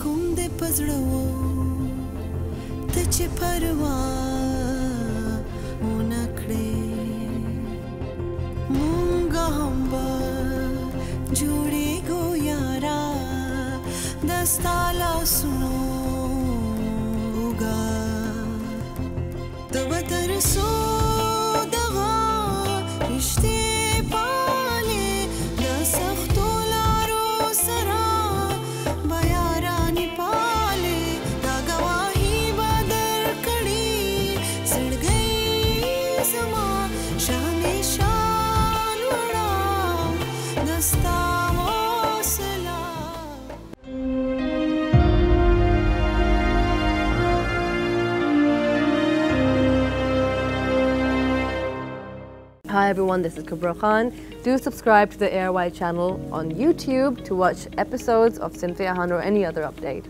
کوم دې پزړو ته چې پروا ونکړې مونږ هم به جوړېږو یارا دستا لاسونو اوږه ته به تر څو دغه رښتې Hi everyone, this is Kubra Khan. Do subscribe to the ARY channel on YouTube to watch episodes of Sinf-e-Aahan or any other update.